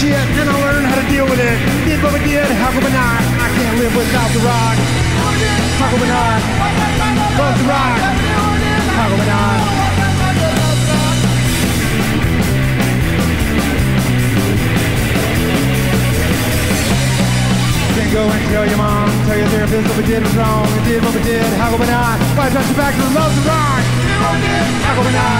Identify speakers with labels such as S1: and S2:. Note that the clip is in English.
S1: and I learned how to deal with it. Did what we did, how come not? I can't live without the rock. How come not? Love the rock. How come not? Can't go and tell your mom, tell your therapist what we did was wrong. We did what we did, how come we not? Why touch you back to the love the rock? How come we not?